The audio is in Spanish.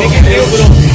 big and ill,